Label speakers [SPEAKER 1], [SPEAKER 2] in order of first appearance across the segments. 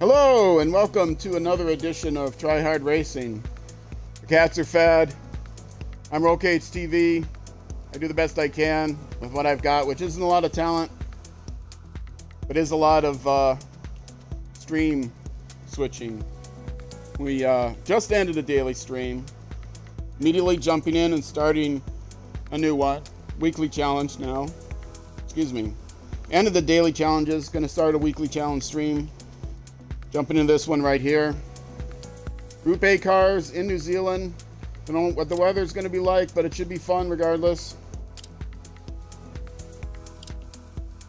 [SPEAKER 1] Hello and welcome to another edition of Try Hard Racing. The cats are fed. I'm Rollcage TV. I do the best I can with what I've got, which isn't a lot of talent, but is a lot of uh, stream switching. We uh, just ended a daily stream, immediately jumping in and starting a new one, weekly challenge now. Excuse me. End of the daily challenges, going to start a weekly challenge stream. Jumping into this one right here. Group A cars in New Zealand. I don't know what the weather's going to be like, but it should be fun regardless.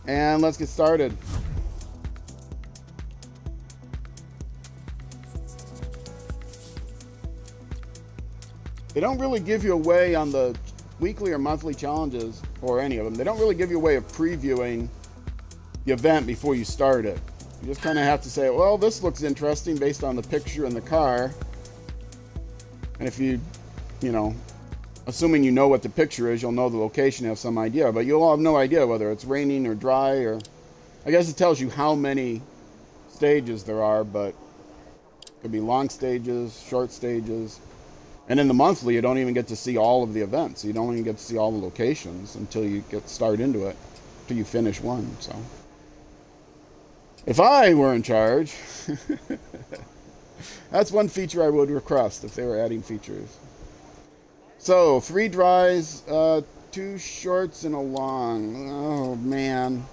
[SPEAKER 1] And let's get started. They don't really give you a way on the weekly or monthly challenges, or any of them. They don't really give you a way of previewing the event before you start it. You just kind of have to say, well, this looks interesting based on the picture in the car. And if you, you know, assuming you know what the picture is, you'll know the location, have some idea. But you'll have no idea whether it's raining or dry or. I guess it tells you how many stages there are, but it could be long stages, short stages. And in the monthly, you don't even get to see all of the events. You don't even get to see all the locations until you get start into it, until you finish one. So, if I were in charge, that's one feature I would request if they were adding features. So, three dries, uh, two shorts, and a long. Oh man,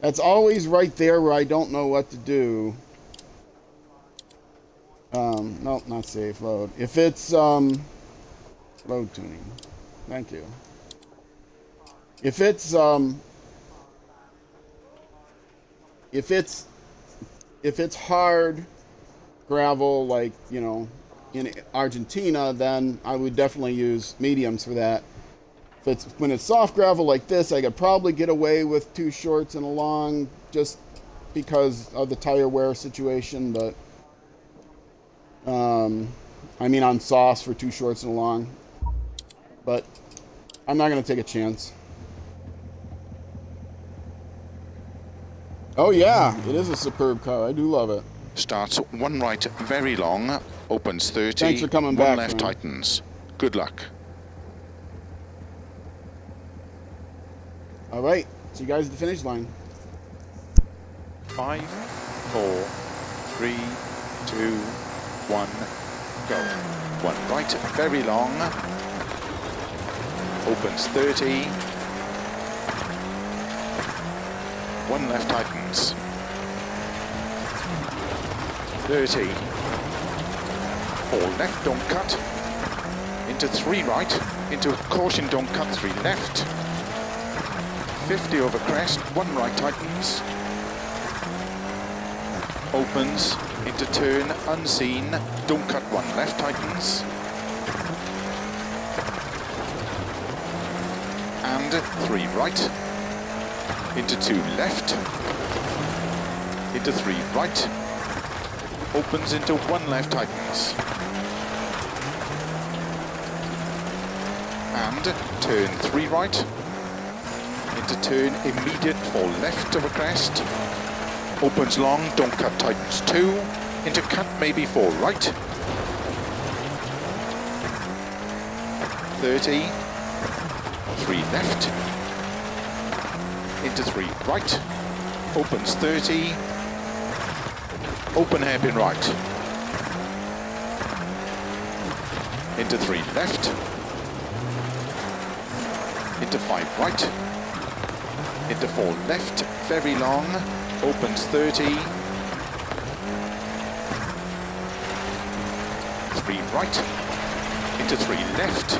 [SPEAKER 1] that's always right there where I don't know what to do. Um, nope, not safe load. If it's um, load tuning, thank you. If it's um, if it's if it's hard gravel like you know in Argentina, then I would definitely use mediums for that. If it's when it's soft gravel like this, I could probably get away with two shorts and a long just because of the tire wear situation, but um, I mean, on sauce for two shorts and a long. But I'm not going to take a chance. Oh, yeah. It is a superb car. I do love it.
[SPEAKER 2] Starts one right, very long. Opens 30.
[SPEAKER 1] Thanks for coming
[SPEAKER 2] one
[SPEAKER 1] back,
[SPEAKER 2] left,
[SPEAKER 1] man.
[SPEAKER 2] tightens. Good luck.
[SPEAKER 1] All right. See you guys at the finish line.
[SPEAKER 2] Five, four, three, two, one, go. One right, very long. Opens 30. One left tightens. 30. Four left, don't cut. Into three right. Into caution, don't cut. Three left. 50 over crest. One right tightens opens into turn unseen don't cut one left tightens and three right into two left. Into three right. Opens into one left tightens. And turn three right. Into turn immediate for left over crest. Opens long, don't cut, tightens two, into cut maybe four right, 30, three left, into three. Right, opens 30, open hairpin right, into three. Left, into five. Right, into four. Left, very long, opens 30, three. Right, into three. Left,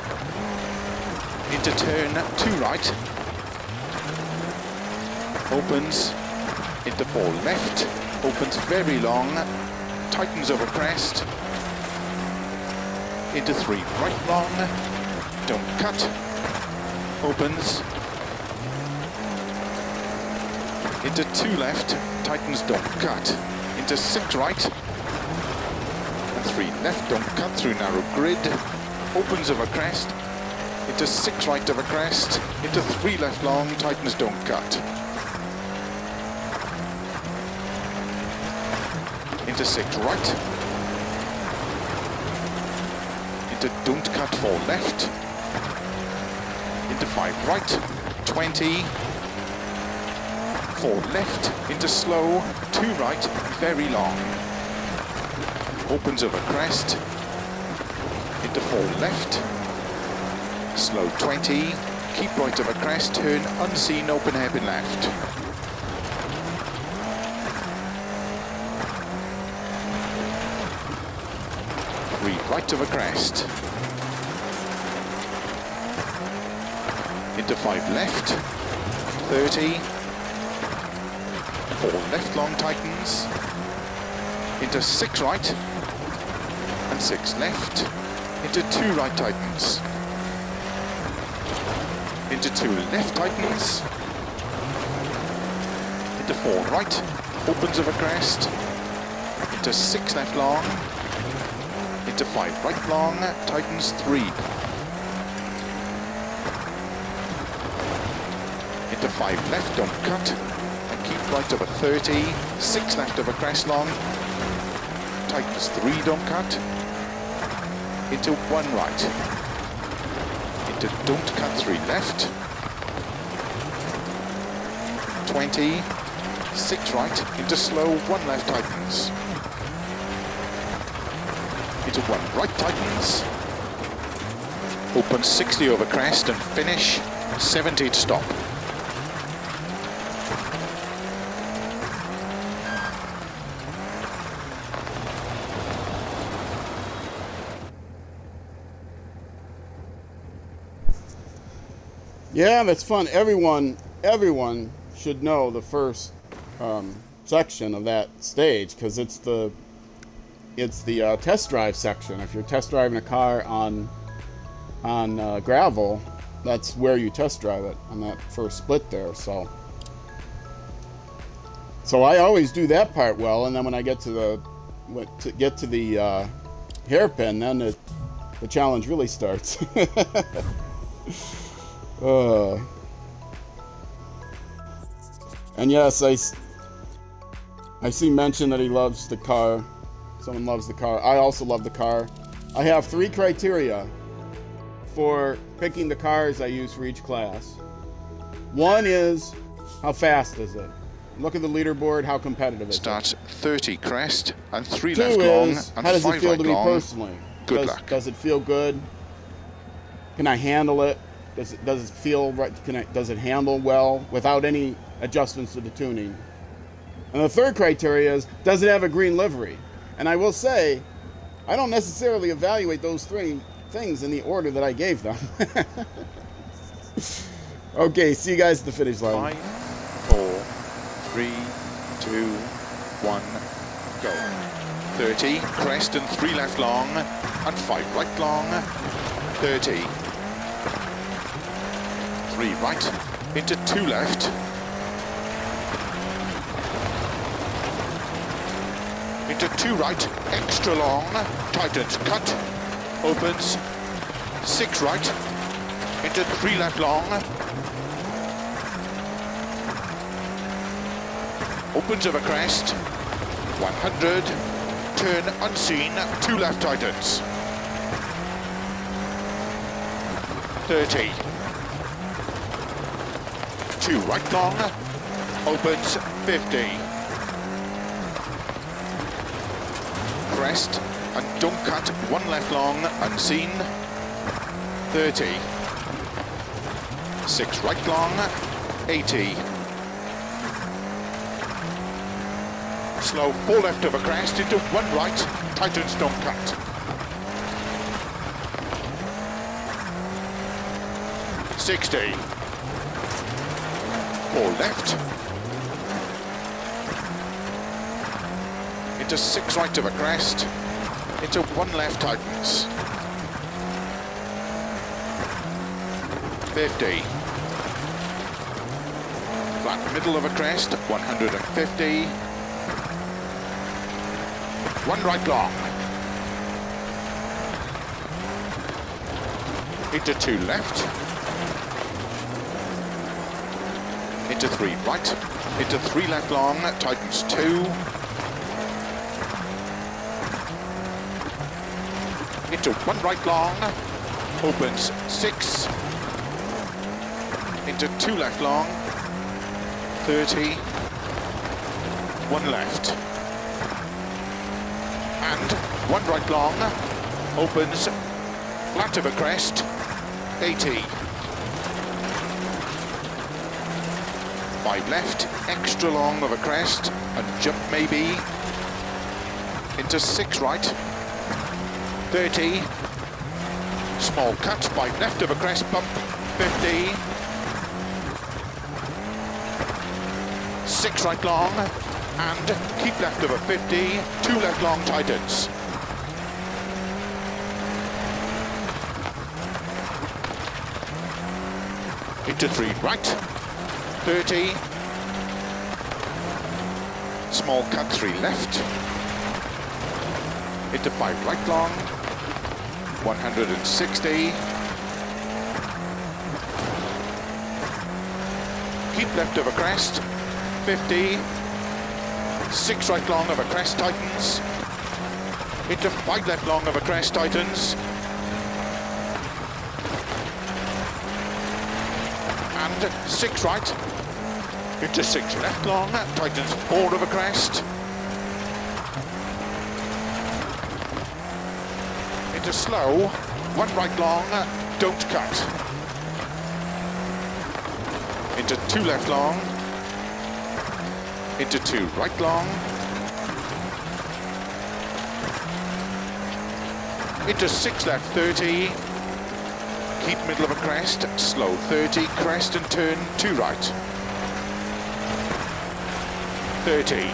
[SPEAKER 2] into turn two. Right, opens into four left, opens very long, tightens over crest, into three. Right long, don't cut, opens. Into two left, tightens don't cut, into six right, and three left, don't cut through narrow grid, opens over crest, into six right over crest, into three left long, tightens don't cut. Into six right, into don't cut four left, into five right, 20, four left, into slow, two right, very long, opens over crest, into four left, slow 20, keep right over crest, turn unseen, open hairpin left. Right of a crest. Into five left, 30, four left long tightens, into six right, and six left, into two right tightens, into two left tightens, into four right, opens of a crest, into six left long, into five. Right long, tightens three. Into five left, don't cut. And keep right over 30. Six left over crest long. Tightens three, don't cut. Into one right. Into don't cut three left. 20. Six right, into slow, one left into one right tightens. Open 60 over crest and finish 70 to stop.
[SPEAKER 1] Yeah, that's fun. Everyone, everyone should know the first um, section of that stage because it's the it's the uh, test drive section. If you're test driving a car on on uh, gravel, that's where you test drive it on that first split there. So, so I always do that part well, and then when I get to the to get to the uh, hairpin, then it, the challenge really starts. uh, and yes, I I see mention that he loves the car. Someone loves the car. I also love the car. I have three criteria for picking the cars I use for each class. One is how fast is it? Look at the leaderboard, how competitive is
[SPEAKER 2] Starts
[SPEAKER 1] it?
[SPEAKER 2] 30 crest and 3
[SPEAKER 1] Two
[SPEAKER 2] left
[SPEAKER 1] is,
[SPEAKER 2] long and
[SPEAKER 1] how does
[SPEAKER 2] 5
[SPEAKER 1] it feel to me
[SPEAKER 2] long.
[SPEAKER 1] personally?
[SPEAKER 2] Good
[SPEAKER 1] does,
[SPEAKER 2] luck.
[SPEAKER 1] Does it feel good? Can I handle it? Does it does it feel right? Can I, does it handle well without any adjustments to the tuning? And the third criteria is does it have a green livery? And I will say, I don't necessarily evaluate those three things in the order that I gave them. okay, see you guys at the finish line.
[SPEAKER 2] Five, four, three, two, one, go. 30, crest and 3 left long and 5 right long. 30. 3 right into 2 left into two right, extra long, tightens, cut, opens, six right, into three left long, opens over crest, 100, turn unseen, two left tightens, 30, two right long, opens 50, crest and don't cut one left long unseen 30 six right long 80 slow four left of a crest into one right tightens don't cut Sixty. Four left. Into six right of a crest, into one left tightens. 50. Flat middle of a crest, 150. One right long. Into two left. Into three right. Into three left long, tightens two. Into one right long, opens six, into two left long, 30, one left, and one right long, opens flat of a crest, 80. Five left, extra long of a crest, and jump maybe, into six right, 30, small cut, five left of a crest bump, 50, six right long, and keep left of a 50, two left long tightens. Into three right, 30, small cut, three left, into five right long, 160, keep left of a crest, 50, six right long of a crest tightens, into five left long of a crest tightens, and six right, into six left long, tightens four of a crest, into slow, one right long, uh, don't cut, into two left long, into two right long, into six left 30, keep middle of a crest, slow 30, crest and turn two right, 30,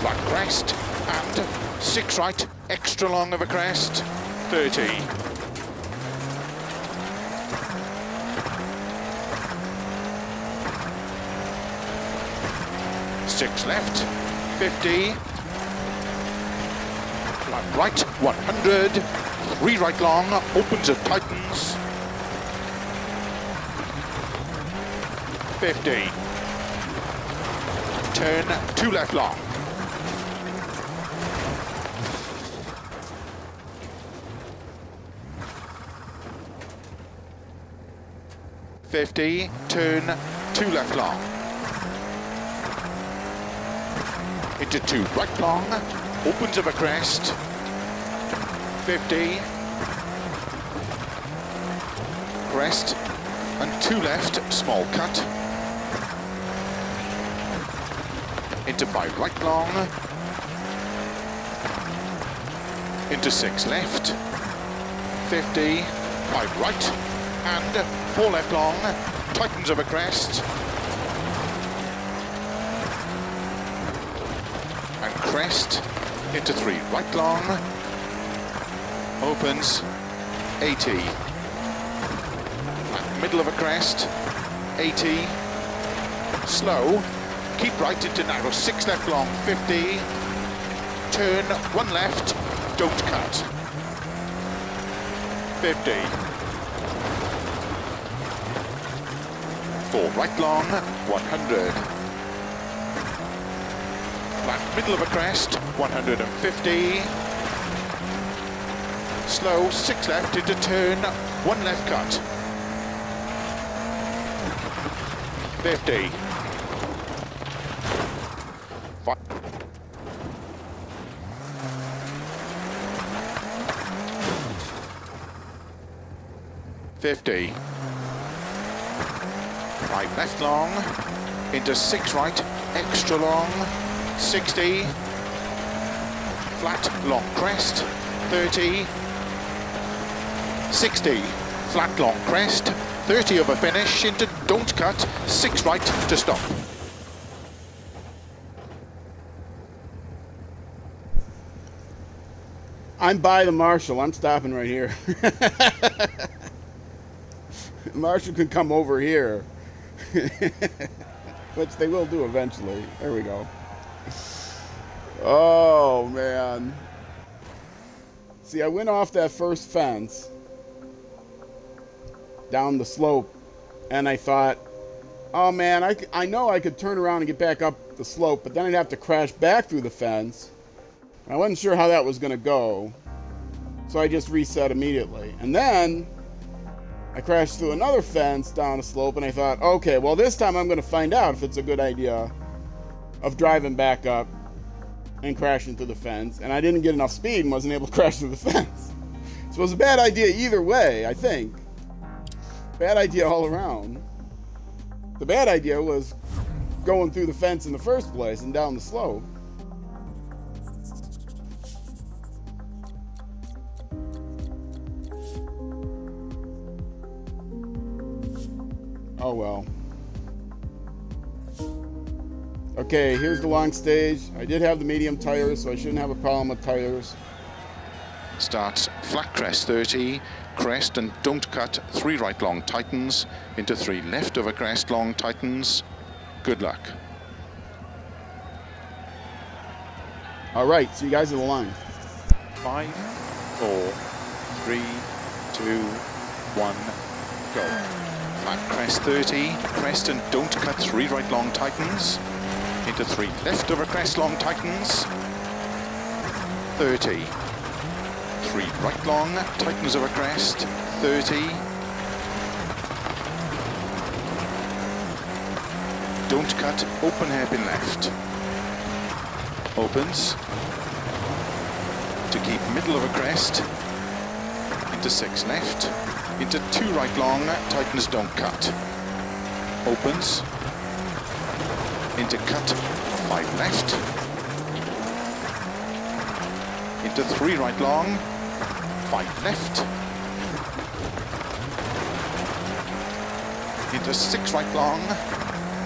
[SPEAKER 2] flat crest and six right, extra long of a crest, 30. Six left, 50. Flat right, 100. Three right long, opens and tightens. 50. Turn, two left long. 50, turn, two left long. Into two right long, opens of a crest, 50, crest, and two left, small cut, into five right long, into six left, 50, five right, and four left long, tightens of a crest, and crest into three. Right long, opens 80, and middle of a crest, 80, slow, keep right into narrow, six left long, 50, turn, one left, don't cut, 50, right long, 100. Flat middle of a crest, 150. Slow, six left into turn, one left cut. 50. Five. Fifty. Long, into six right, extra long, 60, flat long crest, 30, 60, flat long crest, 30 of a finish into don't cut, six right to stop.
[SPEAKER 1] I'm by the marshal. I'm stopping right here. marshal can come over here. Which they will do eventually. There we go. Oh, man. See, I went off that first fence down the slope, and I thought, oh man, I, I know I could turn around and get back up the slope, but then I'd have to crash back through the fence. I wasn't sure how that was going to go. So I just reset immediately. And then I crashed through another fence down a slope and I thought, okay, well, this time I'm going to find out if it's a good idea of driving back up and crashing through the fence. And I didn't get enough speed and wasn't able to crash through the fence. So it was a bad idea either way, I think. Bad idea all around. The bad idea was going through the fence in the first place and down the slope. Oh well. Okay, here's the long stage. I did have the medium tires, so I shouldn't have a problem with tires.
[SPEAKER 2] Starts flat crest 30, crest and don't cut, three right long tightens, into three left over crest long tightens. Good luck.
[SPEAKER 1] All right, so you guys are the line.
[SPEAKER 2] Five, four, three, two, one, go. Flat crest 30, crest and don't cut, three right long tightens, into three left over crest long tightens, 30, three right long, tightens over crest, 30, don't cut, open hairpin left, opens, to keep middle of a crest, into six left, into two right long, tightens don't cut, opens, into cut, five left, into three right long, five left, into six right long,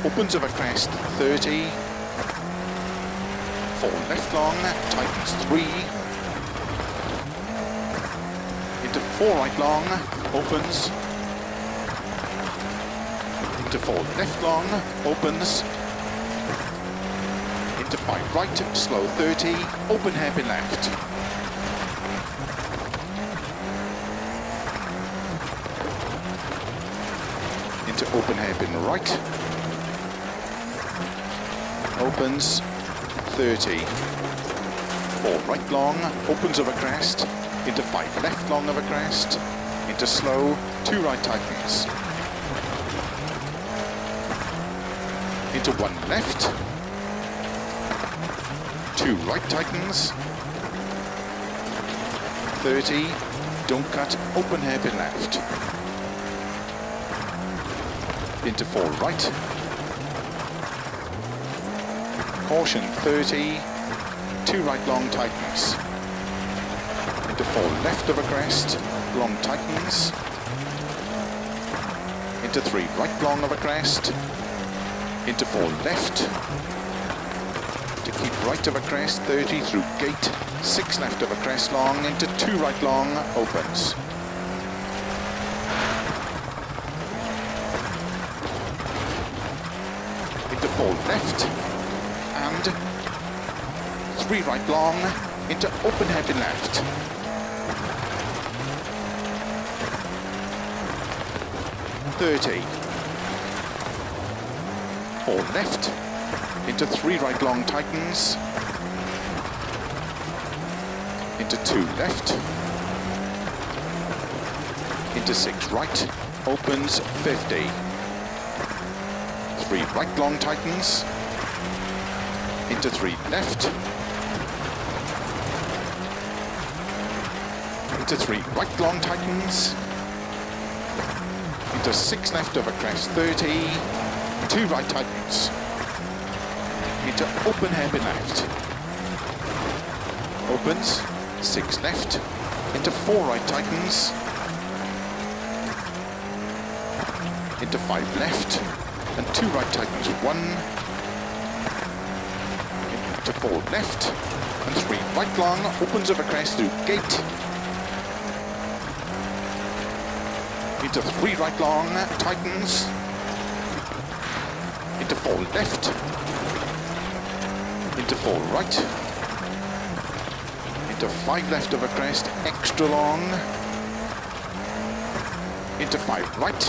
[SPEAKER 2] opens a crest, 30, four left long, tightens three, into four right long, opens, into four left long, opens, into five right, slow 30, open hairpin left. Into open hairpin right, opens, 30, four right long, opens a crest, into five. Left long of a crest, into slow, two right tightens, into one left, two right tightens, 30, don't cut, open hairpin left, into four right, caution. 30, two right long tightens, four left of a crest, long tightens, into three right long of a crest, into four left, to keep right of a crest, 30 through gate, six left of a crest long, into two right long, opens. Into four left, and three right long, into open hairpin left. Thirty. Four left, into three right long tightens. into two left, into six right, opens 50. Three right long tightens. into three left, into three right long tightens, into six left over crest 30, two right tightens, into open hairpin left, opens, six left, into four right tightens, into five left, and two right tightens, one, into four left, and three right long, opens over crest through gate, into three right long, tightens, into four left, into four right, into five left of a crest, extra long, into five right,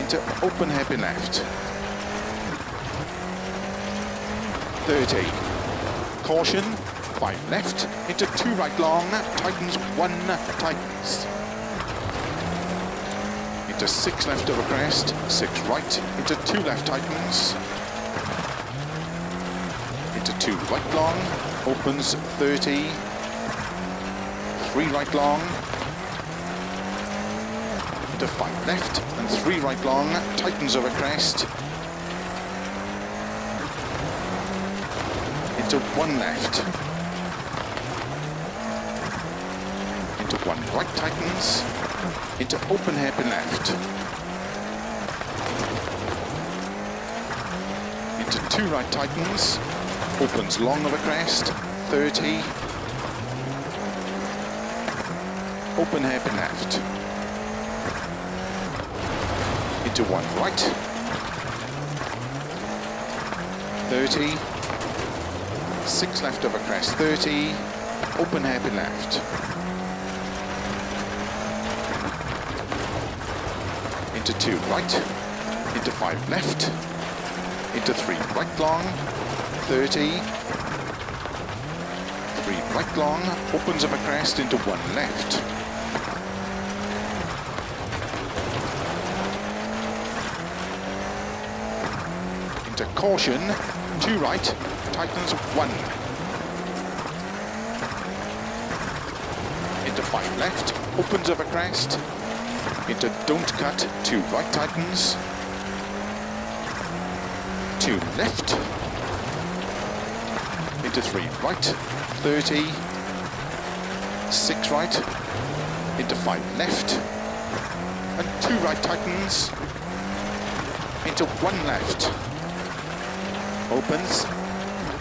[SPEAKER 2] into open hairpin left, 30, caution, five left, into two right long, tightens one, tightens. Into six left over crest, six right, into two left tightens. Into two right long, opens 30, three right long, into five left, and three right long, tightens over crest, into one left, into one right tightens, into open hairpin left, into two right tightens, opens long over crest, 30, open hairpin left, into one right, 30, six left over crest, 30, open hairpin left. Into two right, into five left, into three right long, 30, three right long, opens up a crest into one left. Into caution, two right, tightens one. Into five left, opens up a crest. Into don't cut, two right tightens. Two left. Into three right, 30. Six right. Into five left. And two right tightens. Into one left. Opens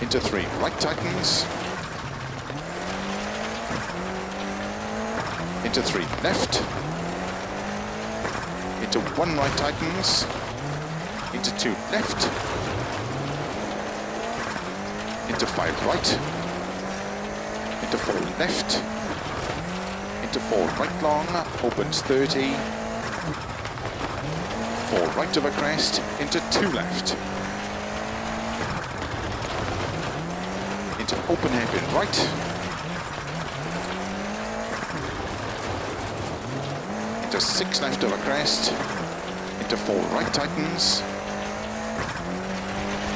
[SPEAKER 2] into three. Right tightens. Into three. Left. Into one right tightens. Into two. Left. Into five right. Into four. Left. Into four. Right long. Opens 30. Four right over crest. Into two left. into open hairpin right. Into six left over crest. Into four right tightens.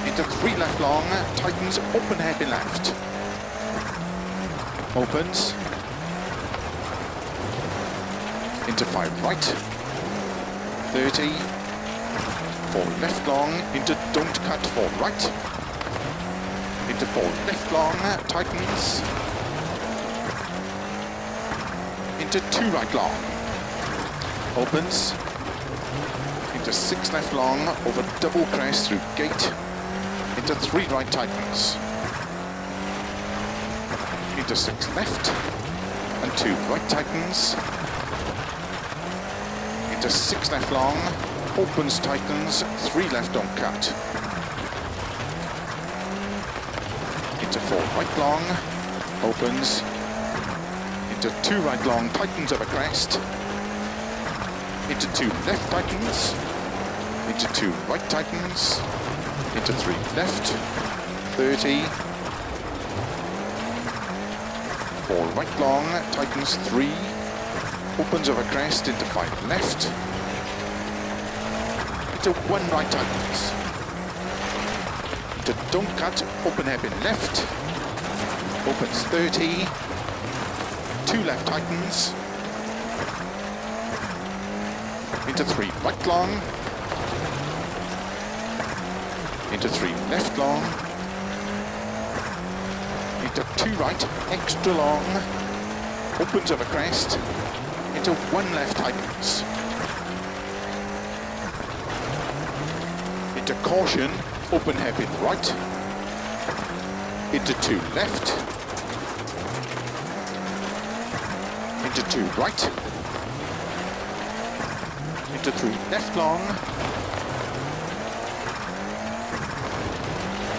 [SPEAKER 2] Into three left long, tightens, open hairpin left. Opens. Into five right. 30. Four left long, into don't cut, four right into four left long, tightens, into two right long, opens, into six left long, over double crest through gate, into three right tightens, into six left, and two right tightens, into six left long, opens, tightens, three left don't cut, into four right long, opens, into two right long, tightens over crest, into two left tightens, into two right tightens, into three left, 30, four right long, tightens three, opens over crest into five left, into one right tightens, to don't cut, open hairpin left, opens 30, two left tightens, into three right long, into three left long, into two right, extra long, opens over crest, into one left tightens, into caution, open hairpin right, into two left, into two right, into three. Left long,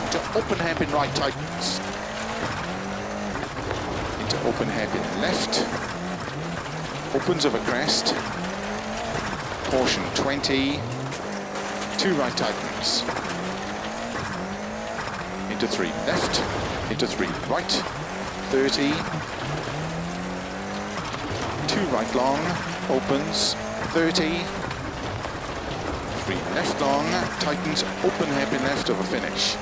[SPEAKER 2] into open hairpin right tightens, into open hairpin left, opens of a crest, caution 20, two right tightens, into three left, into three right, 30. Two right long, opens, 30. Left long, tightens, open hairpin left over finish.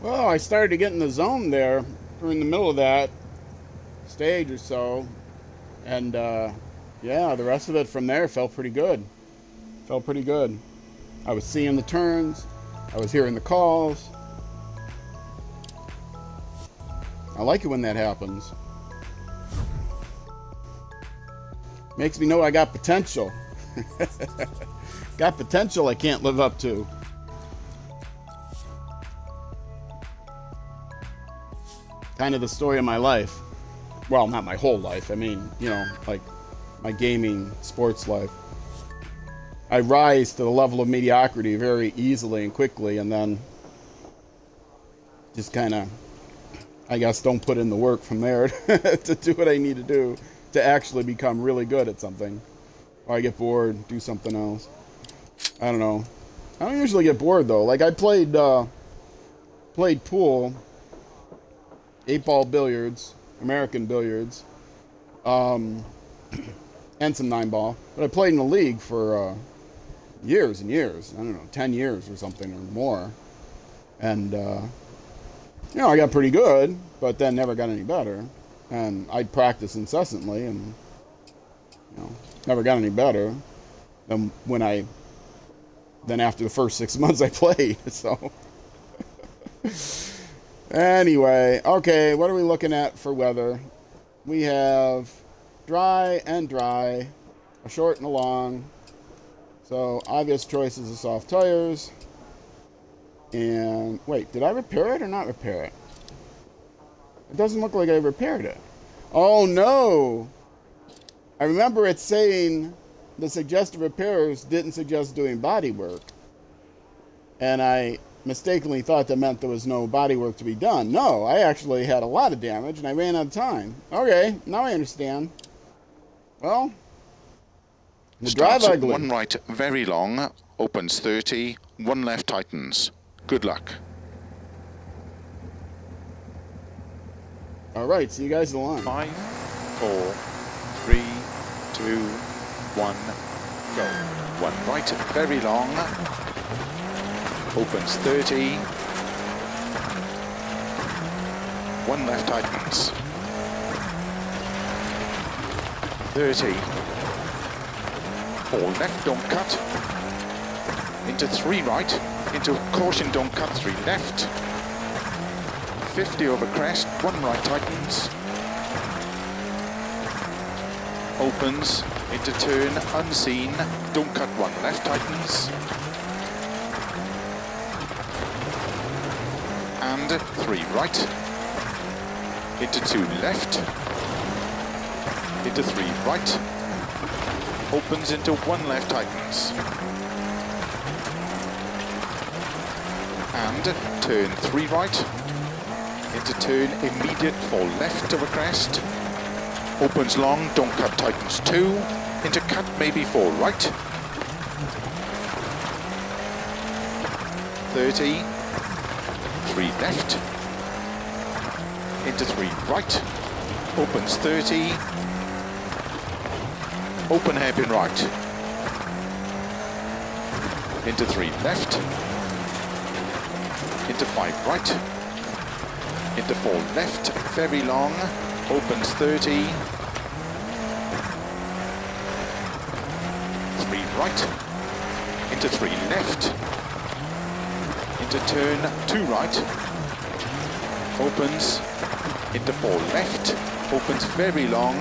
[SPEAKER 1] Well, I started to get in the zone there. In the middle of that stage or so. And uh, yeah, the rest of it from there felt pretty good. Felt pretty good. I was seeing the turns, I was hearing the calls. I like it when that happens. Makes me know I got potential. got potential I can't live up to. kind of the story of my life. Well, not my whole life. I mean, you know, like my gaming sports life. I rise to the level of mediocrity very easily and quickly, and then just kind of, I guess, don't put in the work from there to do what I need to do to actually become really good at something. Or I get bored, do something else. I don't know. I don't usually get bored though. Like I played uh, played pool eight ball billiards, American billiards, um, and some nine ball. But I played in the league for uh, years and years. I don't know, 10 years or something or more. And, uh, you know, I got pretty good, but then never got any better. And I'd practice incessantly and, you know, never got any better than when I, then after the first six months I played. So. Anyway, okay, what are we looking at for weather? We have dry and dry, a short and a long. So obvious choices of soft tires. And wait, did I repair it or not repair it? It doesn't look like I repaired it. Oh no! I remember it saying the suggested repairs didn't suggest doing body work. And I mistakenly thought that meant there was no body work to be done. No, I actually had a lot of damage and I ran out of time. Okay, now I understand. Well,
[SPEAKER 2] the drive ugly. One right, very long, opens 30, one left tightens. Good luck.
[SPEAKER 1] All right, see you guys in the line.
[SPEAKER 2] Five, four, three, two, one, go. One right, very long, opens 30. One left tightens. 30. Four left, don't cut. Into three right. Into caution, don't cut, three left. 50 over crest, one right tightens. Opens, into turn, unseen, don't cut one left tightens. and three right, into two left, into three right, opens into one left tightens. And turn three right, into turn immediate for left of a crest, opens long, don't cut tightens two, into cut maybe for right, 30, three left, into three right, opens 30, open hairpin right, into three left, into five right, into four left, very long, opens 30, three right, into three left, into turn two right, opens into four left, opens very long,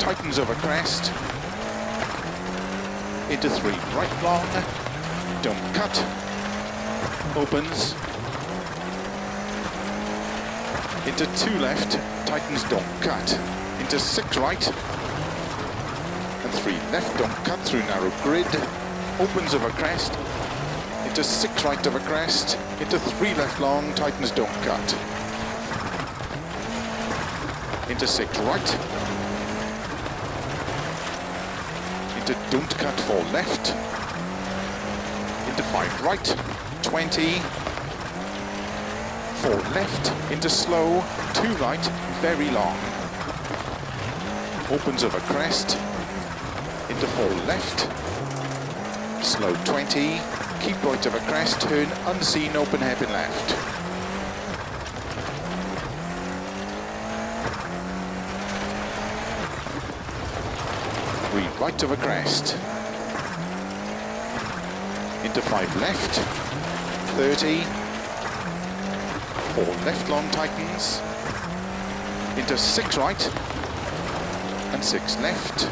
[SPEAKER 2] tightens over crest, into three right long, don't cut, opens, into two left, tightens don't cut, into six right, and three left, don't cut through narrow grid, opens over crest, into six right of a crest, into three left long, tightens don't cut. Into six right. into don't cut for left, into five right, 20, four left, into slow, two right, very long. Opens over crest, into four left, slow 20, keep right over crest, turn unseen, open hairpin left. Right over crest, into five left, 30, four. Left long tightens, into six right, and six left,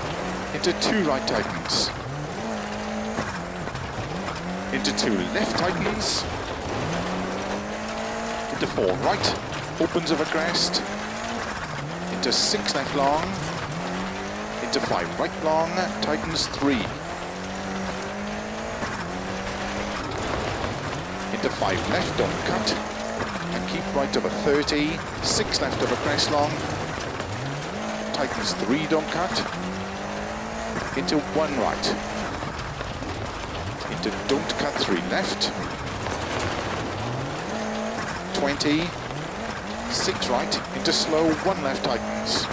[SPEAKER 2] into two right tightens, into two left tightens, into four right, opens of a crest, into six left long, into five right long, tightens three, into five left, don't cut, keep right over 30, six left over crest long, tightens three, don't cut, into one right, into don't cut three left, 20, six right, into slow, one left tightens,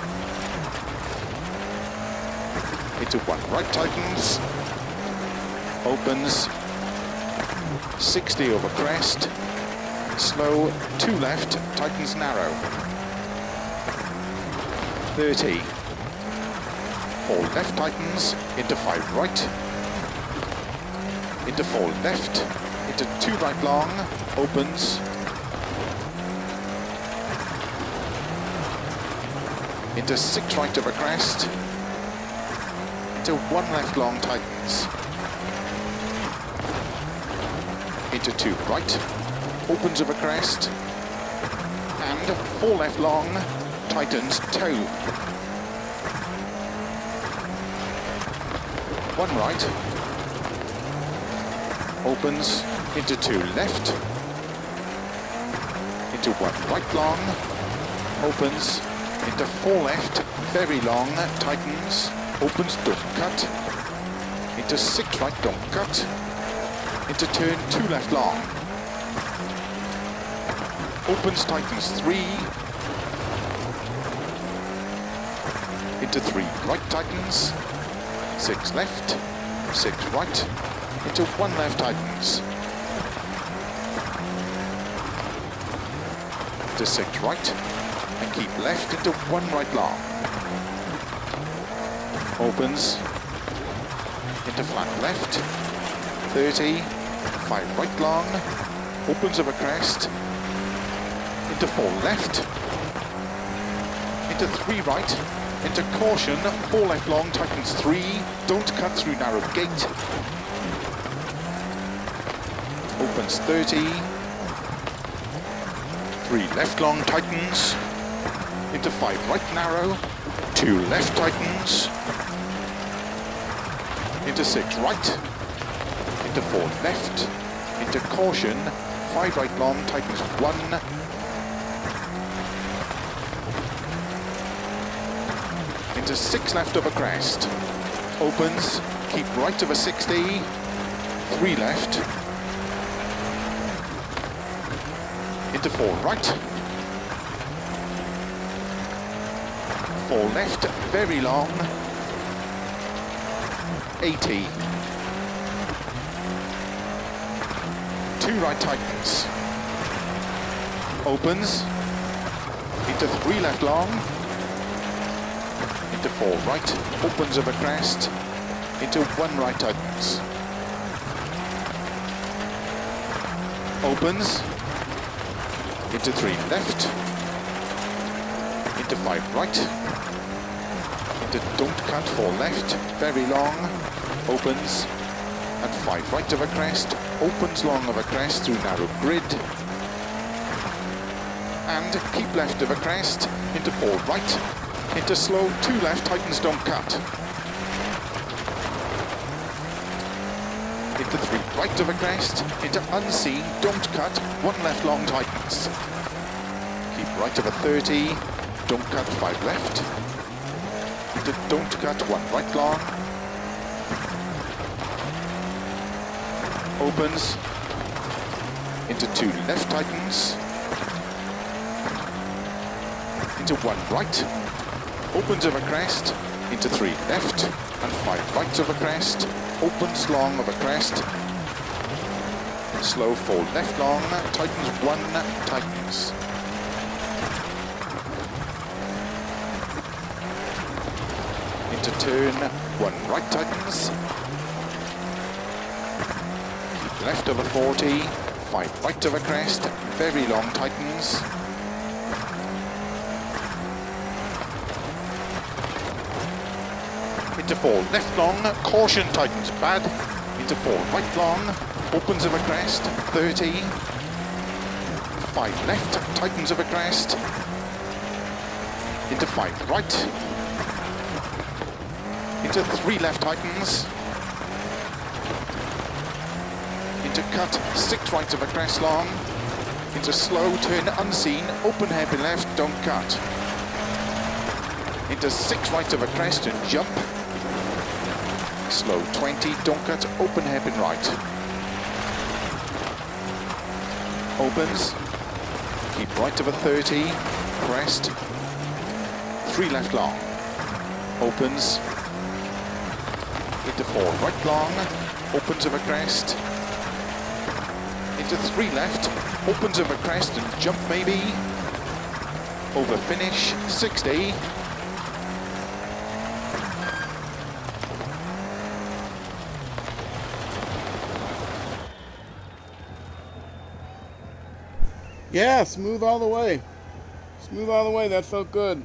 [SPEAKER 2] into one right tightens, opens, 60 over crest, slow, two left, tightens narrow, 30, four left tightens, into five right, into four left, into two right long, opens, into six right over crest, into one left long tightens, into two right, opens over crest, and four left long, tightens toe. One right, opens into two left, into one right long, opens into four left, very long, tightens, opens, don't cut, into six right, don't cut, into turn two left long, opens, tightens three, into three right tightens, six left, six right, into one left tightens, into six right, and keep left into one right long. Opens. Into flat left, 30, five right long, opens over crest, into four left, into three right, into caution, four left long, tightens three, don't cut through narrow gate, opens 30, three left long tightens, into five right narrow, two left tightens, into six right, into four left, into caution, five right long, tightens one, into six left of a crest, opens, keep right of a 60, three left, into four right, four left, very long, 80, two right tightens, opens, into three left long, into four right, opens over crest, into one right tightens, opens, into three left, into five right, into don't cut four left, very long, opens, and five right of a crest, opens long of a crest through narrow grid, and keep left of a crest, into four right, into slow, two left, tightens don't cut, into three right of a crest, into unseen, don't cut, one left long tightens. keep right of a 30, don't cut five left, into don't cut one right long, opens, into two left tightens. into one right, opens of a crest, into three left, and five right of a crest, opens long of a crest, slow four left long, tightens one, tightens. Into turn, one right tightens, left of a 40, five right of a crest, very long tightens, into four left long, caution tightens. Bad, into four. Right long, opens of a crest, 30, five. Left, tightens of a crest, into five. Right, into three left tightens, into cut, six right of a crest long, into slow turn unseen, open hairpin left, don't cut, into six right of a crest and jump, slow 20, don't cut, open hairpin right. Opens, keep right of a 30, crest, three left long. Opens, into four right long, opens of a crest, into three left, opens of a crest and jump maybe, over finish, 60,
[SPEAKER 1] Yeah, smooth all the way. Smooth all the way. That felt good.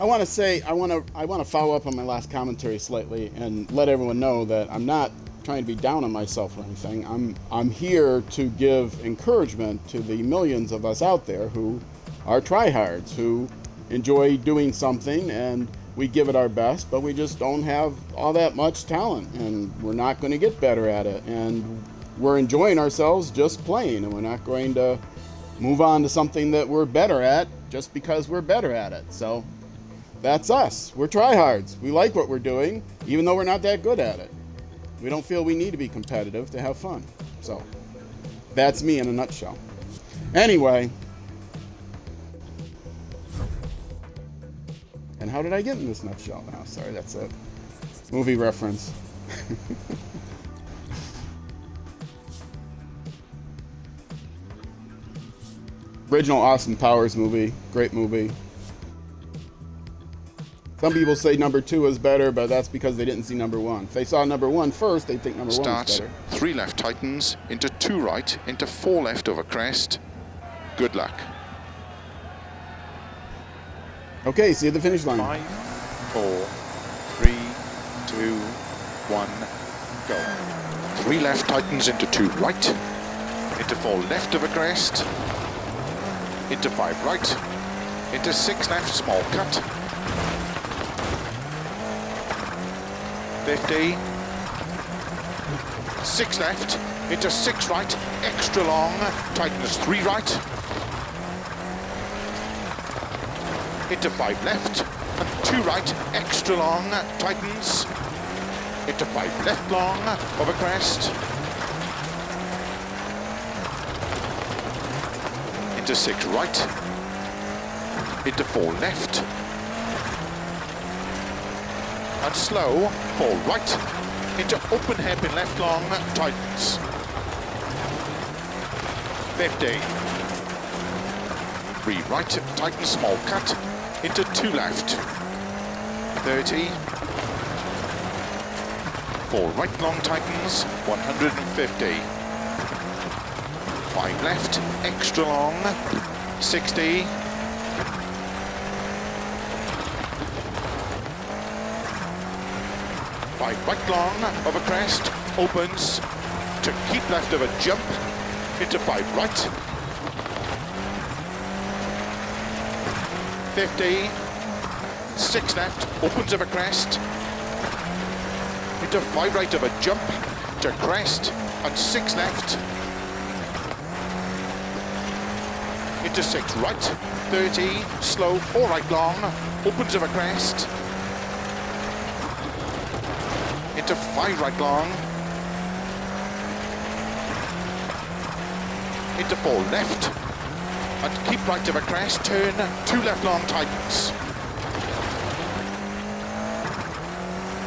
[SPEAKER 1] I want to say I want to I want to follow up on my last commentary slightly and let everyone know that I'm not trying to be down on myself or anything. I'm I'm here to give encouragement to the millions of us out there who are tryhards, who enjoy doing something and we give it our best, but we just don't have all that much talent and we're not going to get better at it. And we're enjoying ourselves just playing and we're not going to move on to something that we're better at just because we're better at it. So that's us. We're tryhards. We like what we're doing, even though we're not that good at it. We don't feel we need to be competitive to have fun. So that's me in a nutshell. Anyway. And how did I get in this nutshell now? Sorry, that's a movie reference. original Austin Powers movie, great movie. Some people say number two is better, but that's because they didn't see number one. If they saw number one first, they think number one is
[SPEAKER 2] better. three left tightens, into two right, into four left over crest. Good luck.
[SPEAKER 1] Okay, see you at the finish line.
[SPEAKER 2] Five, four, three, two, one, go. Three left tightens into two right, into four left of a crest, into five right, into six left, small cut, 50, six left, into six right, extra long, tightens three right, into five left, and two right, extra long, tightens, into five left long, over crest, into six right, into four left, and slow, four right, into open hairpin left long, tightens. 50. Three right, tightens small cut, into two left. 30. Four right long tightens, 150. Five left, extra long, 60. Five right long, over crest, opens, to keep left of a jump, into five right. 50, six left, opens of a crest, into five right of a jump, to crest, and six left, into six right, 30, slow, all right long, opens of a crest, into five right long. Into four left. And keep right of a crest, turn two left long tightens.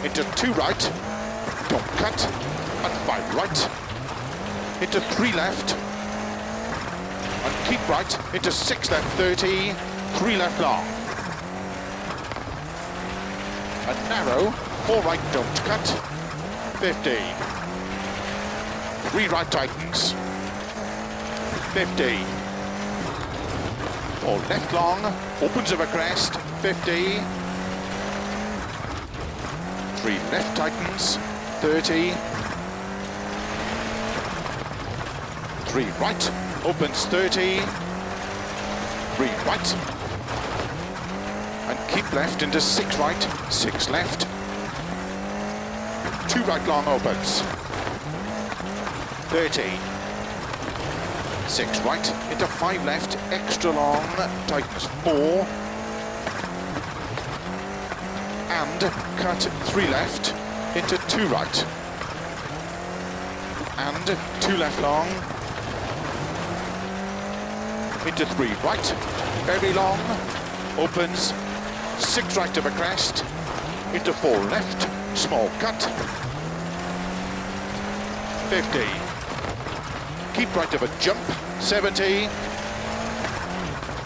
[SPEAKER 2] Into two right, don't cut, and five right. Into three left, keep right, into six left 30, three left long. A narrow, four right, don't cut, 50. Three right tightens, 50. Four left long, opens of a crest, 50. Three left tightens, 30. Three right, opens 30. Three right. And keep left into six right, six left. Two right long opens. 30. Six right, into five left, extra long, tightens four. And cut three left, into two right. And two left long. Into three. Right, very long, opens, six right of a crest, into four left, small cut. 50 keep right of a jump, 70.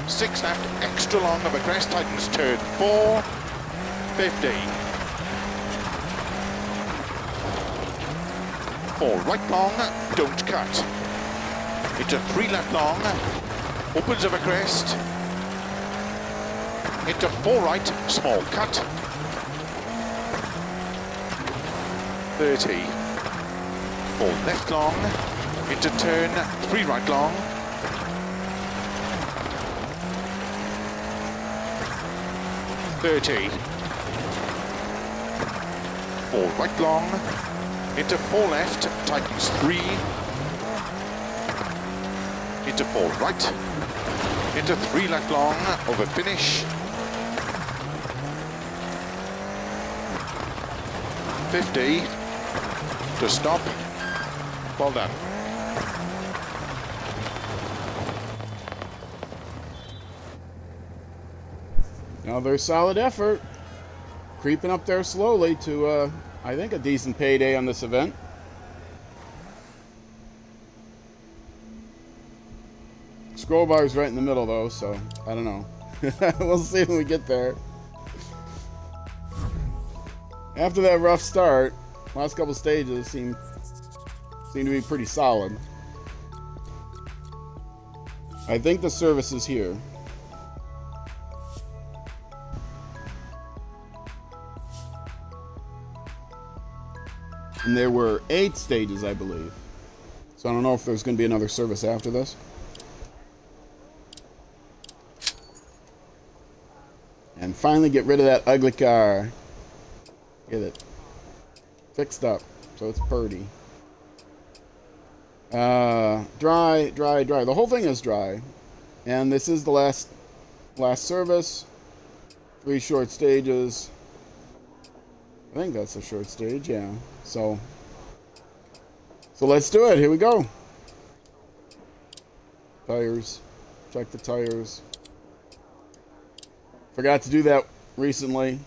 [SPEAKER 2] Six left, extra long of a crest, tightens turn four, 50. Four right long, don't cut. Into three left long, opens of a crest. Into four right, small cut. 30. Four left long, into turn, three right long. Thirty. Four right long, into four left, tightens three. Into four right, into three left long, of a finish. Fifty, to stop, well done.
[SPEAKER 1] Another solid effort. Creeping up there slowly to, uh, I think, a decent payday on this event. Scroll bar's right in the middle, though, so I don't know. we'll see when we get there. After that rough start, last couple stages seem seem to be pretty solid. I think the service is here. And there were eight stages, I believe. So I don't know if there's going to be another service after this. Finally get rid of that ugly car. Get it fixed up so it's purty. Uh, dry, dry, dry. The whole thing is dry. And this is the last last service. Three short stages. I think that's a short stage, yeah. So, so let's do it. Here we go. Tires. Check the tires. Forgot to do that recently.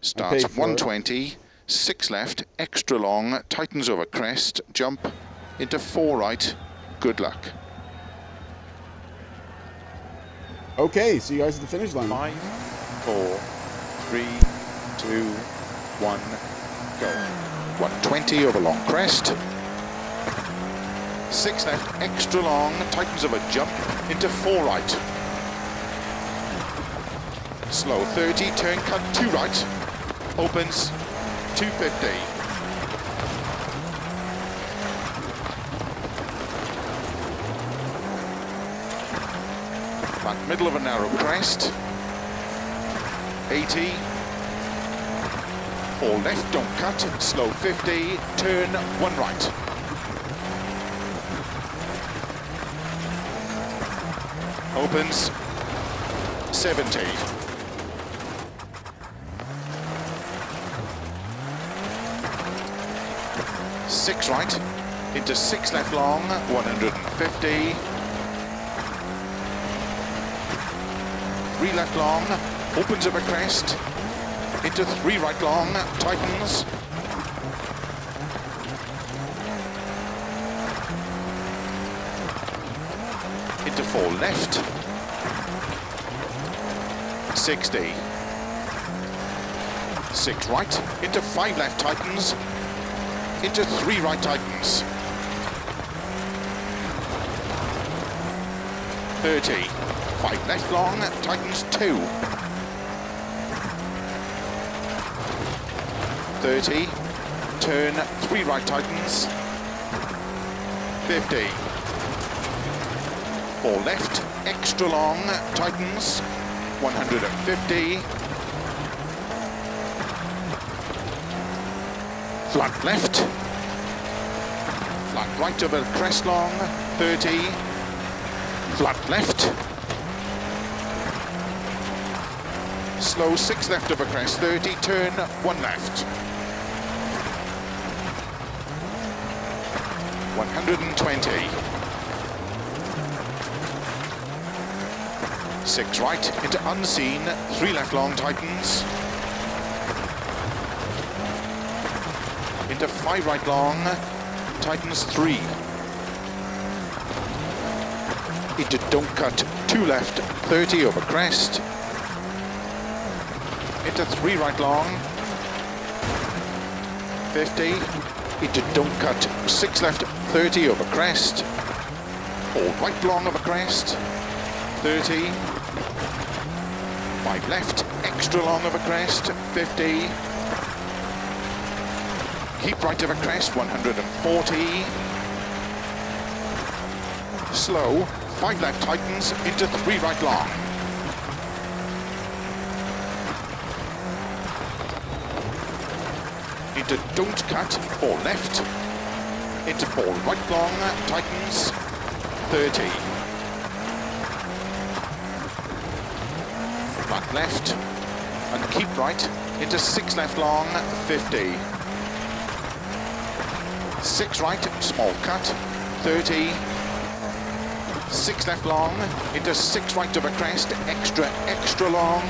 [SPEAKER 2] Starts 120, six left, extra long, tightens over crest, jump into four right. Good luck.
[SPEAKER 1] Okay, see you guys at the finish line.
[SPEAKER 2] Five, four, three, two, one, go. 120 over long crest. Six left, extra long, tightens of a jump into four right. Slow 30, turn cut two right, opens 250. Back middle of a narrow crest. 80. Four left, don't cut, slow 50, turn one right. Opens 70. Six right, into six left long, 150. Three left long, opens up a crest, into three right long, tightens. Into four left, 60. Six right, into five left tightens, into three right tightens. 30. Five left long, tightens two. 30. Turn three right tightens. 50. Four left, extra long, tightens. 150. Flat left. Flat right over crest long, 30. Flat left. Slow six left over crest, 30. Turn one left. 120. Six right into unseen, three left long tightens. Into five right long, tightens three. Into don't cut, two left, 30 over crest. Into three right long, 50. Into don't cut, six left, 30 over crest. Four right long over crest, 30. Five left, extra long of a crest, 50. Keep right of a crest, 140. Slow, five left tightens into three right long. Into don't cut, four left. Into four right long, tightens, 30. Flat left, and keep right, into six left long, 50. Six right, small cut, 30. Six left long, into six right of a crest, extra, extra long.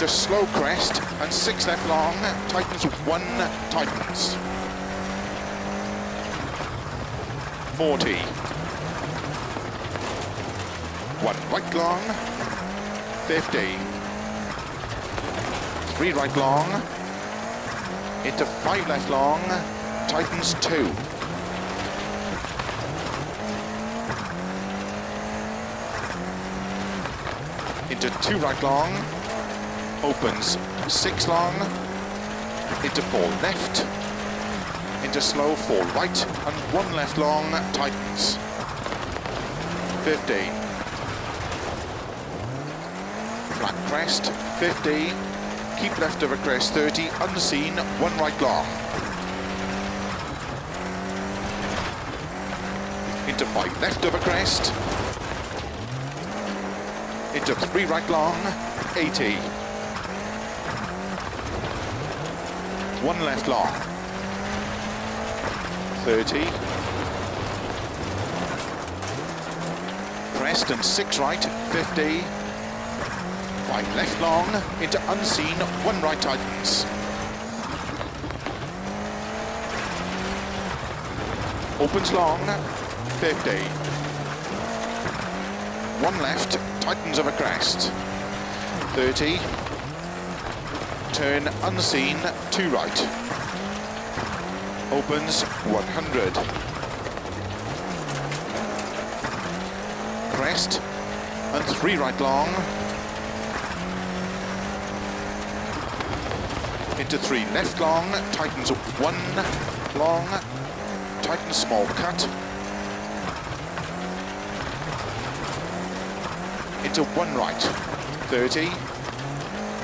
[SPEAKER 2] To slow crest, and six left long, tightens one, tightens. 40. One right long, 50. Three right long, into five left long, tightens two. Into two right long, opens six long, into four left, into slow four right, and one left long, tightens. 50. Flat crest, 50. Keep left of a crest, 30. Unseen, one right long. Into five left of a crest. Into three right long, 80. One left long. 30. Crest and six right, 50. Five left long, into unseen, one right tightens. Opens long, 50. One left, tightens of a crest. 30. Turn unseen, two right. Opens 100. Crest and three right long. Into three left long, tightens one long, tightens small cut. Into one right, 30.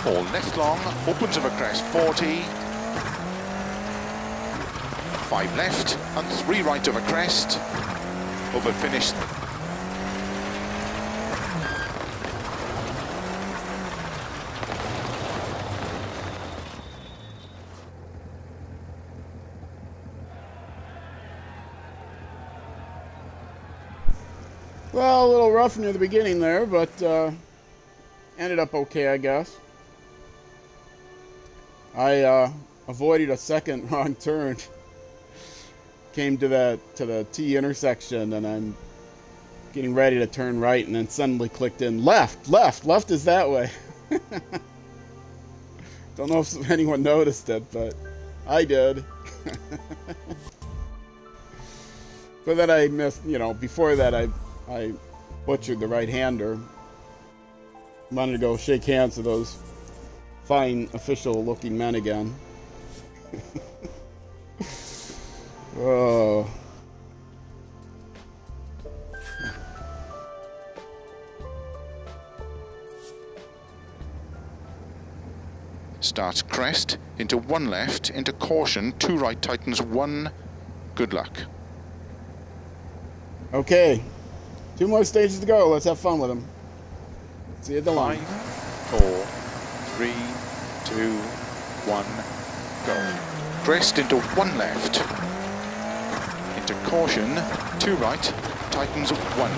[SPEAKER 2] Four left long, opens of a crest, 40. Five left and three right of a crest. Over finish.
[SPEAKER 1] Well, a little rough near the beginning there, but uh, ended up okay, I guess. I uh, avoided a second wrong turn. Came to the to the T intersection, and I'm getting ready to turn right, and then suddenly clicked in left, left, left is that way. Don't know if anyone noticed it, but I did. but then I missed, you know, before that I I butchered the right-hander. Wanted to go shake hands with those fine official-looking men again. oh.
[SPEAKER 2] Starts crest, into one left, into caution, two right tightens, one. Good luck.
[SPEAKER 1] Okay. Two more stages to go. Let's have fun with them. See you at the line.
[SPEAKER 2] four, three, two, one, go. Crest into one left. Into caution, two right, tightens one.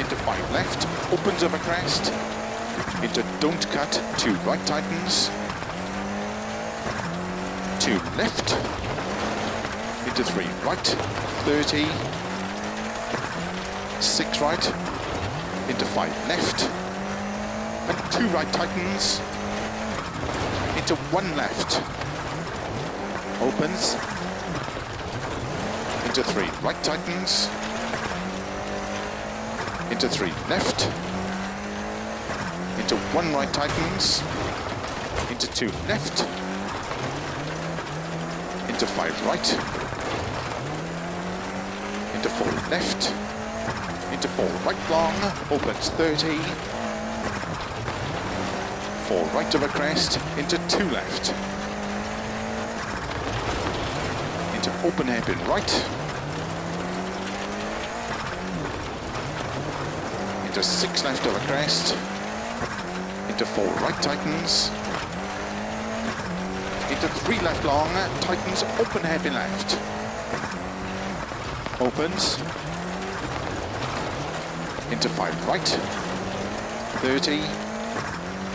[SPEAKER 2] Into five left, opens up a crest. Into don't cut, two right tightens. Two left. Into three right, 30. Six right, into five left, and two right tightens, into one left, opens, into three right tightens, into three left, into one right tightens, into two left, into five right, into four left, into four right long, opens 30, four right of a crest, into two left, into open hairpin right, into six left of a crest, into four right tightens, into three left long, tightens open hairpin left, opens, into five right, 30,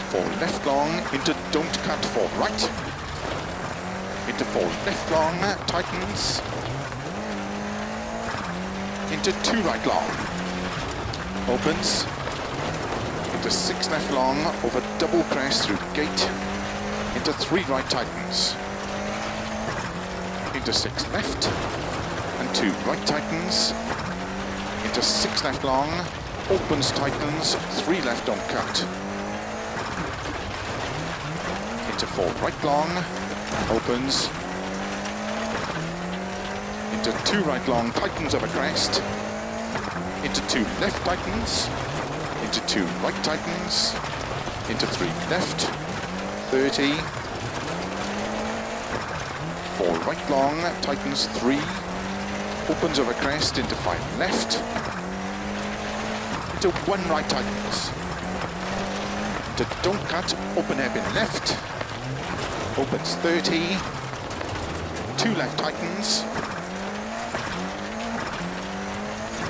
[SPEAKER 2] four left long, into don't cut. Four right, into four left long, tightens, into two right long, opens, into six left long, over double crest through gate, into three right tightens, into six left, two right tightens, into six left long, opens, tightens, three left on cut. Into four right long, opens, into two right long, tightens over crest, into two left tightens, into two right tightens, into three left, 30, four right long, tightens three, opens over crest into five left, into one right tightens, into don't cut, open hairpin left, opens 30, two left tightens,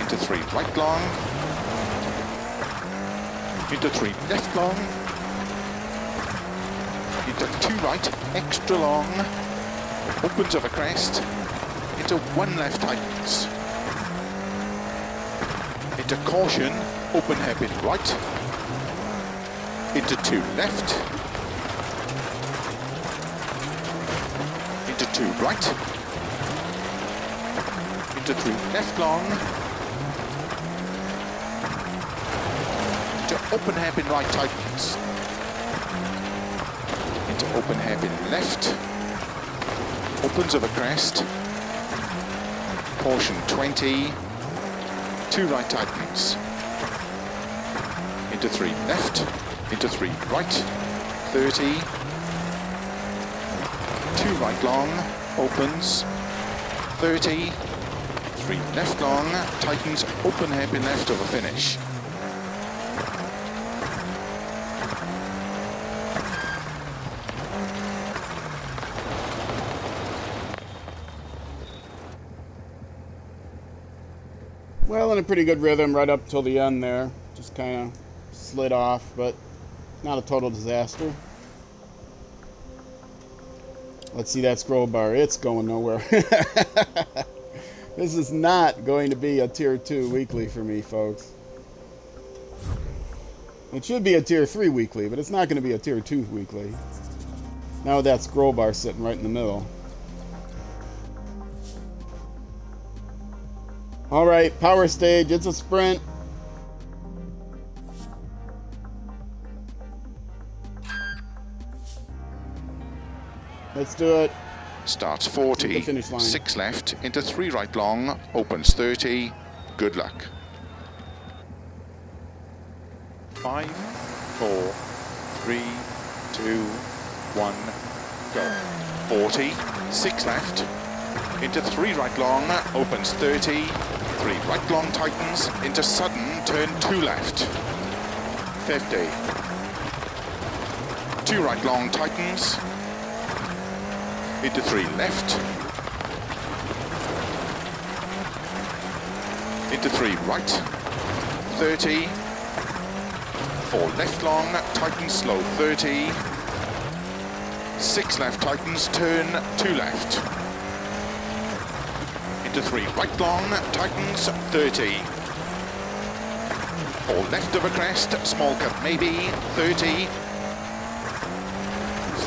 [SPEAKER 2] into three right long, into three left long, into two right, extra long, opens over crest, into one left tightens, into caution, open hairpin right, into two left, into two right, into three left long, into open hairpin right tightens, into open hairpin left, opens over crest, caution 20, two right tightens, into three left, into three right, 30, two right long, opens, 30, three left long, tightens, open hairpin left over finish.
[SPEAKER 1] Well, in a pretty good rhythm right up till the end there. Just kind of slid off, but not a total disaster. Let's see that scroll bar. It's going nowhere. this is not going to be a tier 2 weekly for me, folks. It should be a tier 3 weekly, but it's not going to be a tier 2 weekly. Now with that scroll bar sitting right in the middle. Alright, power stage. It's a sprint. Let's do it.
[SPEAKER 2] Starts 40,
[SPEAKER 1] finish line.
[SPEAKER 2] 6 left, into 3 right long, opens 30. Good luck. 5, 4, 3, 2, 1, go. 40, 6 left, into 3 right long, opens 30. 3 right long tightens, into sudden, turn 2 left. 50. 2 right long tightens, into three left, into three right, 30, four left long, tighten slow, 30, six left tightens, turn two left, into three right long, tightens 30, four left of a crest, small cut maybe, 30,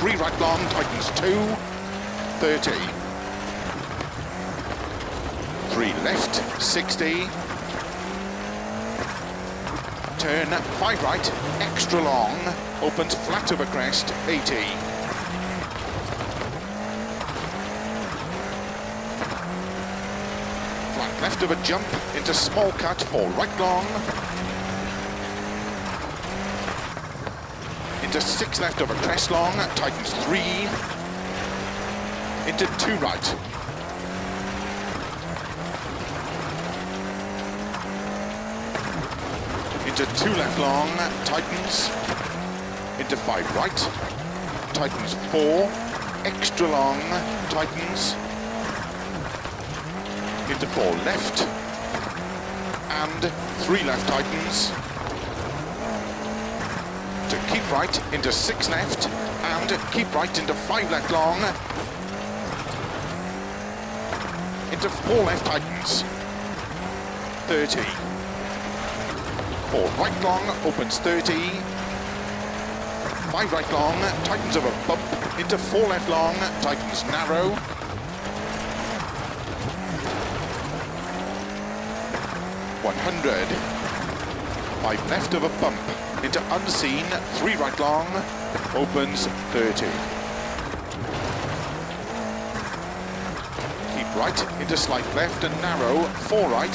[SPEAKER 2] three right long, tightens two, 30. Three left, 60. Turn, five right, extra long, opens flat over crest, 80. Flat left of a jump, into small cut, four right long. Into six left of a crest long, tightens three, into two right. Into two left long, tightens. Into five right, tightens four. Extra long, tightens. Into four left. And three left tightens. To keep right, into six left. And keep right into five left long into four left tightens. 30. Four right long, opens 30. Five right long, tightens a bump. Into four left long, tightens narrow. One hundred. Five left of a bump. Into unseen, three right long, opens 30. Keep right, into slight left and narrow, four right,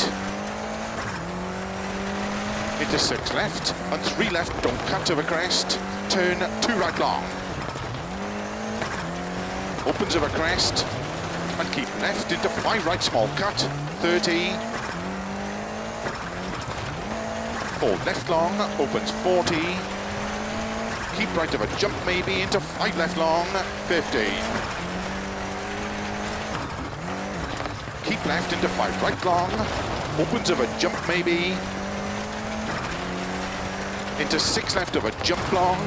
[SPEAKER 2] into six left, and three left, don't cut to a crest, turn two right long. Opens of a crest, and keep left into five right small cut, 30. Four. Left long, opens 40. Keep right of a jump maybe into five. Left long, 50. keep left into five. Right long, opens of a jump maybe, into six. Left of a jump long,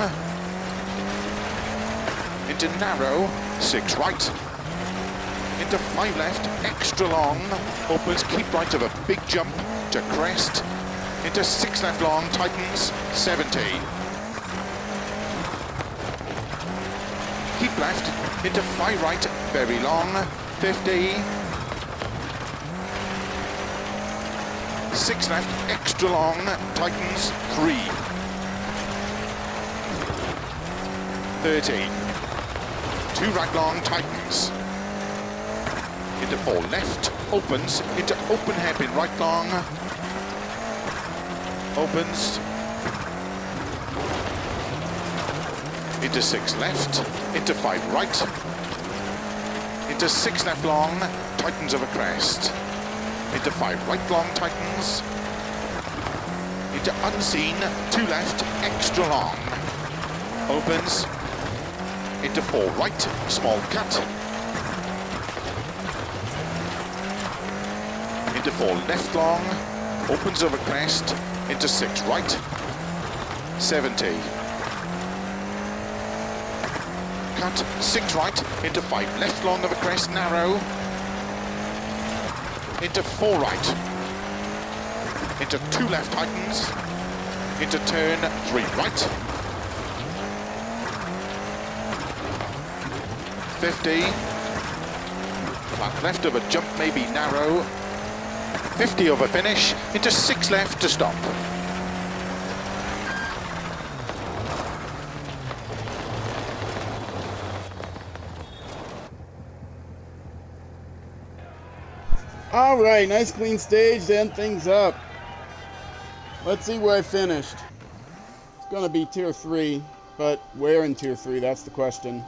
[SPEAKER 2] into narrow, six. Right, into five. Left, extra long, opens, keep right of a big jump to crest, into six left long, tightens 70. Keep left, into five right, very long, 50. Six left, extra long, tightens three. 30. Two right long, tightens. Into four left, opens, into open hairpin right long. Opens. Into six left, into five right. Into six left long, tightens over crest. Into five right long tightens, into unseen, two left, extra long, opens, into four right, small cut, into four left long, opens over crest into 6 right, 70. Cut 6 right? Into 5 left long over crest narrow, into 4 right, into 2 left tightens, into turn 3 right, 50, flat left of a jump maybe narrow, 50 over finish, into 6 left to stop.
[SPEAKER 1] All right, nice clean stage to end things up. Let's see where I finished. It's gonna be tier three, but where in tier three? That's the question.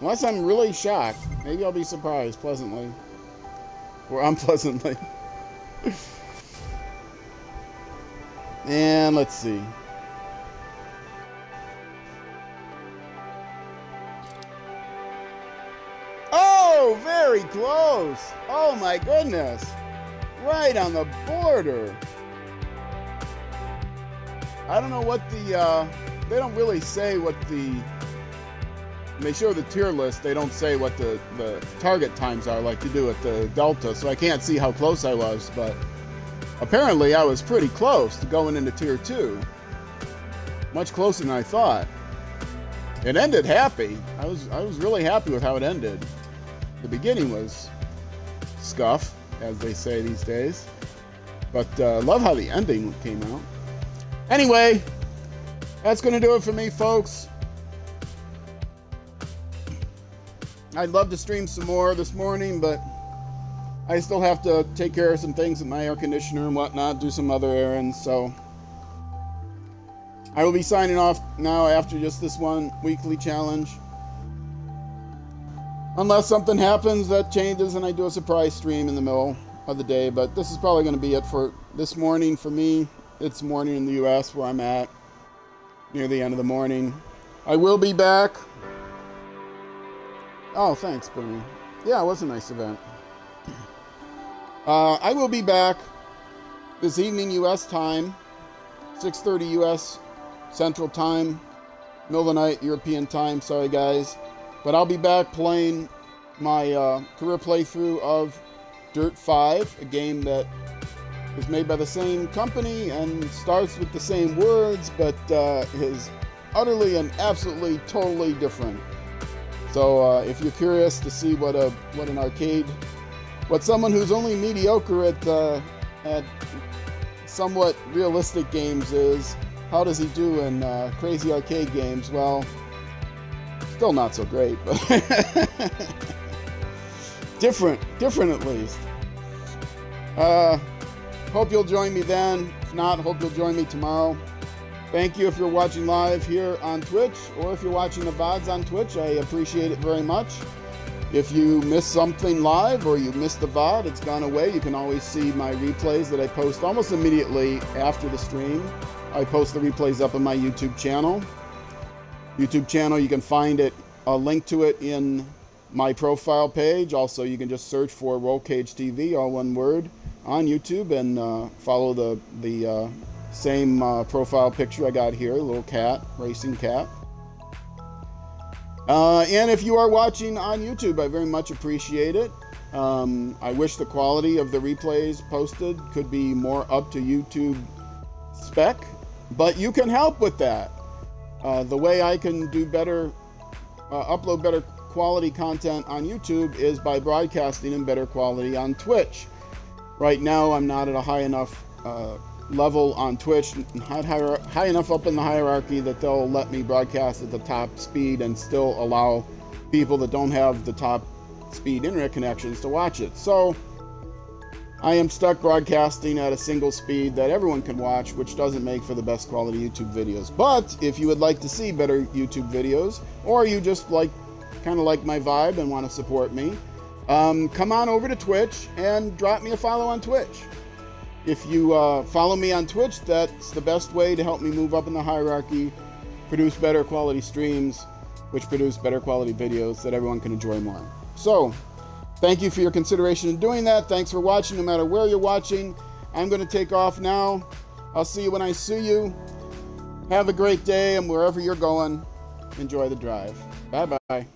[SPEAKER 1] Unless I'm really shocked, maybe I'll be surprised pleasantly or unpleasantly. And let's see. Oh, very close. Oh my goodness. Right on the border. I don't know what the, uh, they don't really say what the, they show the tier list, they don't say what the, the target times are like you do at the Delta, so I can't see how close I was, but apparently I was pretty close to going into tier 2. Much closer than I thought. It ended happy. I was I was really happy with how it ended. The beginning was scuff, as they say these days. But uh, love how the ending came out. Anyway, that's going to do it for me, folks. I'd love to stream some more this morning, but I still have to take care of some things in my air conditioner and whatnot, do some other errands, so I will be signing off now after just this one weekly challenge. Unless something happens that changes and I do a surprise stream in the middle of the day, but this is probably going to be it for this morning for me. It's morning in the US where I'm at, near the end of the morning. I will be back. Oh, thanks, Bernie. Yeah, it was a nice event. Uh, I will be back this evening U.S. time, 6:30 U.S. Central Time, middle of the night European time. Sorry, guys, but I'll be back playing my uh, career playthrough of Dirt 5, a game that is made by the same company and starts with the same words, but uh, is utterly and absolutely totally different. So uh, if you're curious to see what a what an arcade, what someone who's only mediocre at uh, at somewhat realistic games is, how does he do in uh, crazy arcade games? Well, still not so great, but different, different at least. Uh, hope you'll join me then. If not, hope you'll join me tomorrow. Thank you if you're watching live here on Twitch or if you're watching the VODs on Twitch. I appreciate it very much. If you miss something live or you missed the VOD, it's gone away. You can always see my replays that I post almost immediately after the stream. I post the replays up on my YouTube channel. YouTube channel, you can find it, a link to it in my profile page. Also, you can just search for RollcageTV, all one word, on YouTube and uh, follow the, the uh, same uh, profile picture I got here, little cat, racing cat. Uh, and if you are watching on YouTube, I very much appreciate it. Um, I wish the quality of the replays posted could be more up to YouTube spec, but you can help with that. Uh, the way I can do better, uh, upload better quality content on YouTube is by broadcasting in better quality on Twitch. Right now, I'm not at a high enough uh, level on Twitch, high, high enough up in the hierarchy that they'll let me broadcast at the top speed and still allow people that don't have the top speed internet connections to watch it. So I am stuck broadcasting at a single speed that everyone can watch, which doesn't make for the best quality YouTube videos. But if you would like to see better YouTube videos, or you just like kind of like my vibe and want to support me, um, come on over to Twitch and drop me a follow on Twitch. If you uh, follow me on Twitch, that's the best way to help me move up in the hierarchy, produce better quality streams, which produce better quality videos that everyone can enjoy more. So, thank you for your consideration in doing that. Thanks for watching, no matter where you're watching. I'm going to take off now. I'll see you when I see you. Have a great day, and wherever you're going, enjoy the drive. Bye bye.